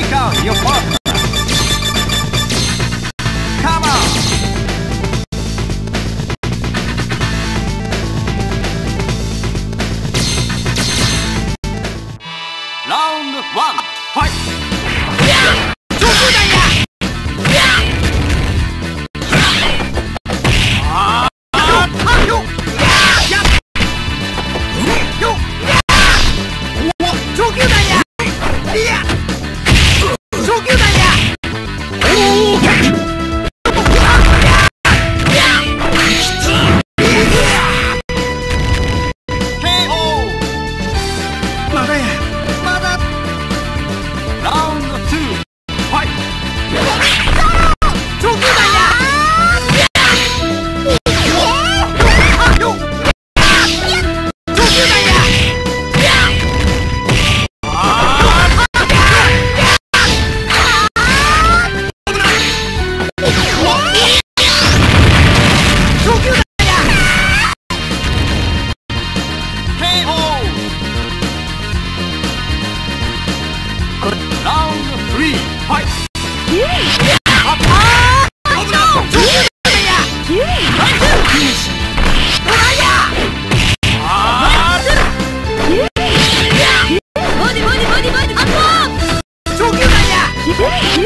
Take out your partner. Come on. Round one, fight. まだや。まだ Yeah!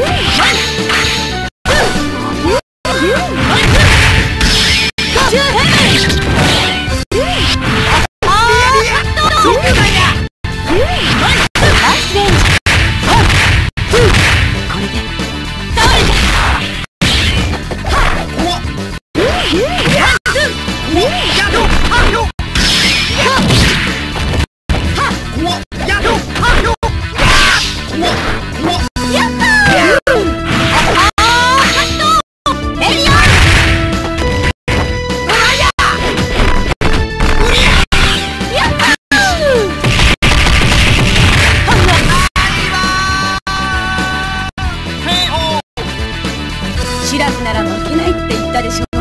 シくなら負けないって言ったでしょ。